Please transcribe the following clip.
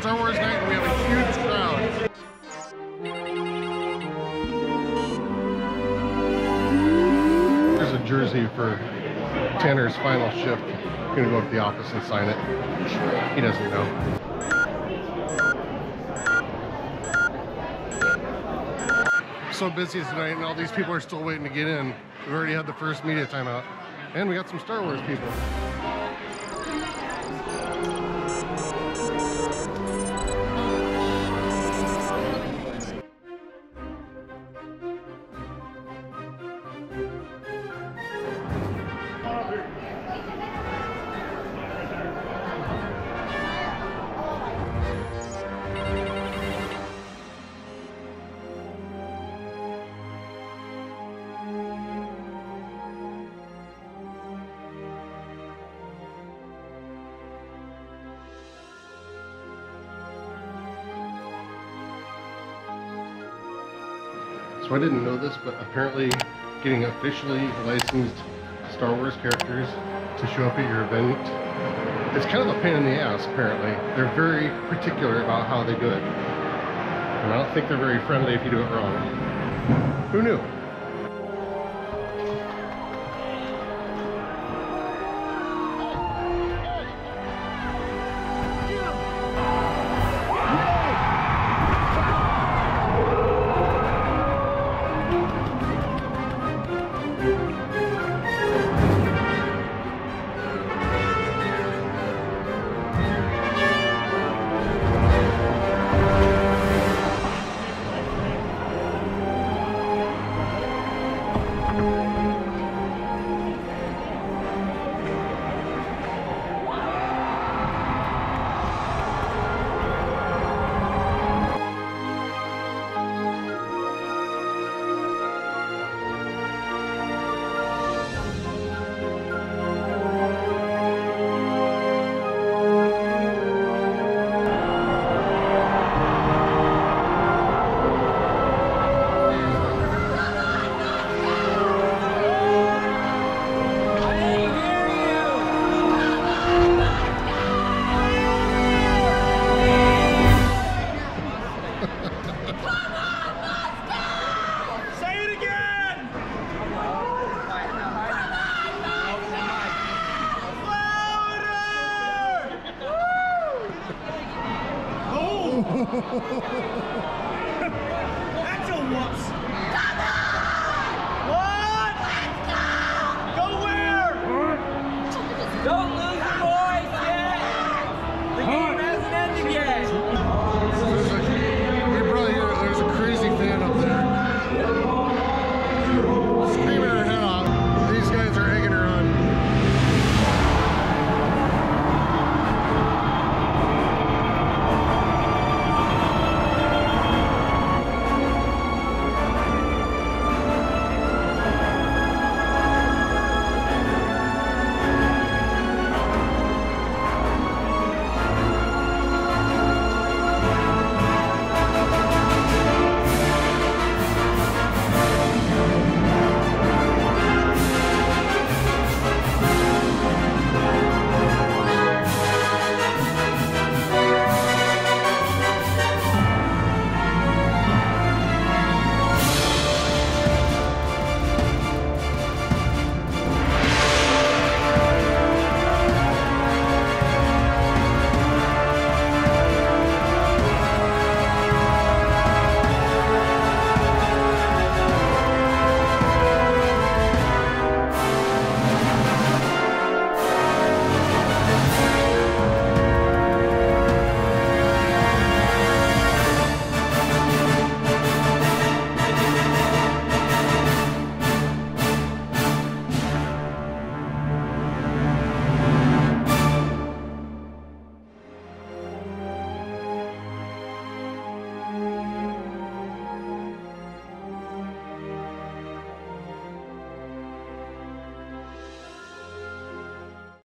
Star Wars night and we have a huge crowd. Here's a jersey for Tanner's final shift. Gonna go up to the office and sign it. He doesn't know. So busy tonight and all these people are still waiting to get in. We've already had the first media timeout. And we got some Star Wars people. So I didn't know this, but apparently getting officially licensed Star Wars characters to show up at your event is kind of a pain in the ass, apparently. They're very particular about how they do it. And I don't think they're very friendly if you do it wrong. Who knew? Say That's a whoops! What? Let's Go Go where? Don't